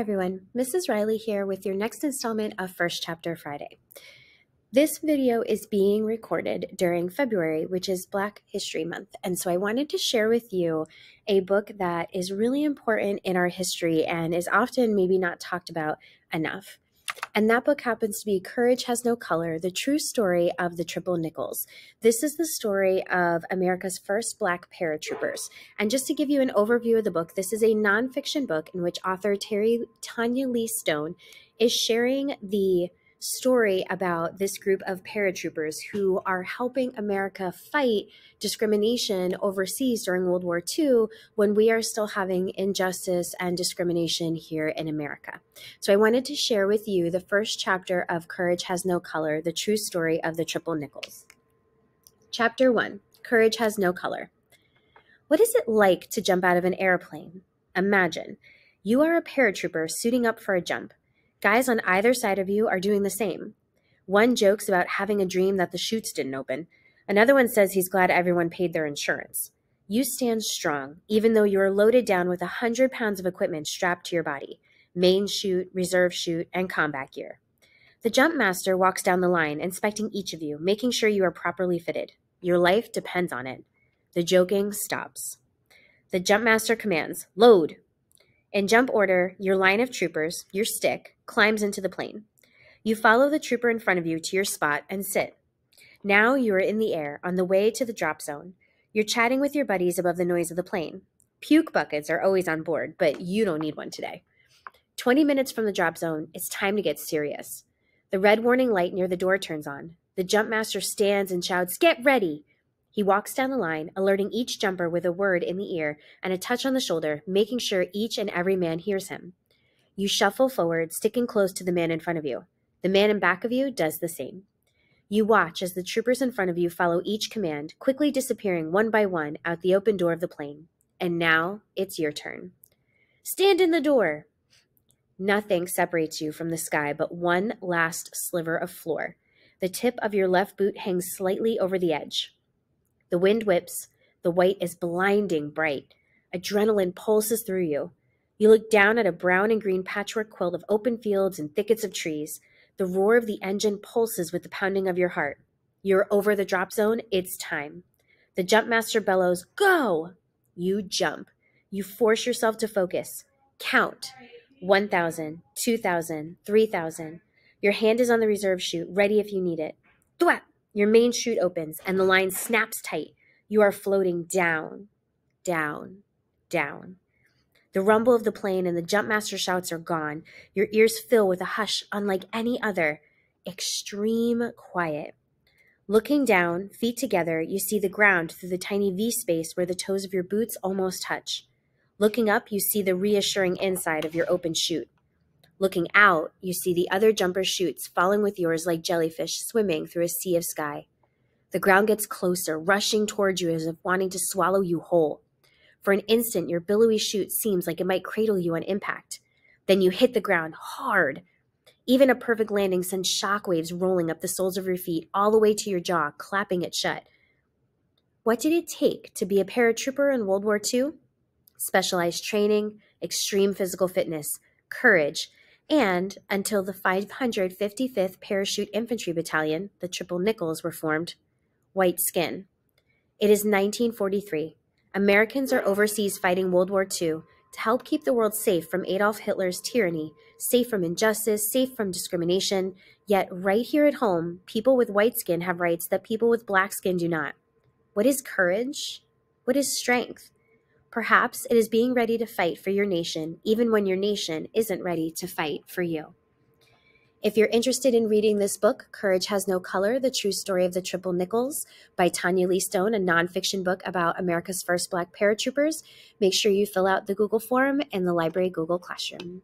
Everyone, Mrs. Reilly here with your next installment of First Chapter Friday. This video is being recorded during February, which is Black History Month, and so I wanted to share with you a book that is really important in our history and is often maybe not talked about enough. And that book happens to be Courage Has No Color The True Story of the Triple Nickles. This is the story of America's first Black paratroopers. And just to give you an overview of the book, this is a nonfiction book in which author Terry Tanya Lee Stone is sharing the story about this group of paratroopers who are helping America fight discrimination overseas during World War II when we are still having injustice and discrimination here in America. So I wanted to share with you the first chapter of Courage Has No Color, the true story of the Triple Nickles. Chapter 1 Courage Has No Color. What is it like to jump out of an airplane? Imagine you are a paratrooper suiting up for a jump. Guys on either side of you are doing the same. One jokes about having a dream that the chutes didn't open. Another one says he's glad everyone paid their insurance. You stand strong, even though you are loaded down with a hundred pounds of equipment strapped to your body main chute, reserve chute, and combat gear. The jump master walks down the line, inspecting each of you, making sure you are properly fitted. Your life depends on it. The joking stops. The jump master commands, Load! In jump order, your line of troopers, your stick, climbs into the plane. You follow the trooper in front of you to your spot and sit. Now you are in the air on the way to the drop zone. You're chatting with your buddies above the noise of the plane. Puke buckets are always on board, but you don't need one today. 20 minutes from the drop zone, it's time to get serious. The red warning light near the door turns on. The jump master stands and shouts, Get ready! He walks down the line, alerting each jumper with a word in the ear and a touch on the shoulder, making sure each and every man hears him. You shuffle forward, sticking close to the man in front of you. The man in back of you does the same. You watch as the troopers in front of you follow each command, quickly disappearing one by one out the open door of the plane. And now it's your turn. Stand in the door! Nothing separates you from the sky but one last sliver of floor. The tip of your left boot hangs slightly over the edge. The wind whips. The white is blinding bright. Adrenaline pulses through you. You look down at a brown and green patchwork quilt of open fields and thickets of trees. The roar of the engine pulses with the pounding of your heart. You're over the drop zone. It's time. The jumpmaster bellows, Go! You jump. You force yourself to focus. Count 1,000, 2,000, 3,000. Your hand is on the reserve chute, ready if you need it. Thwap! Your main chute opens and the line snaps tight. You are floating down, down, down. The rumble of the plane and the jumpmaster shouts are gone. Your ears fill with a hush unlike any other. Extreme quiet. Looking down, feet together, you see the ground through the tiny V space where the toes of your boots almost touch. Looking up, you see the reassuring inside of your open chute. Looking out, you see the other jumper's chutes falling with yours like jellyfish swimming through a sea of sky. The ground gets closer, rushing towards you as if wanting to swallow you whole. For an instant, your billowy chute seems like it might cradle you on impact. Then you hit the ground hard. Even a perfect landing sends shockwaves rolling up the soles of your feet all the way to your jaw, clapping it shut. What did it take to be a paratrooper in World War II? Specialized training, extreme physical fitness, courage, and until the 555th Parachute Infantry Battalion, the Triple Nickles, were formed, white skin. It is 1943. Americans are overseas fighting World War II to help keep the world safe from Adolf Hitler's tyranny, safe from injustice, safe from discrimination. Yet, right here at home, people with white skin have rights that people with black skin do not. What is courage? What is strength? Perhaps it is being ready to fight for your nation, even when your nation isn't ready to fight for you. If you're interested in reading this book, Courage Has No Color The True Story of the Triple Nickles by Tanya Lee Stone, a nonfiction book about America's first Black paratroopers, make sure you fill out the Google form in the library Google Classroom.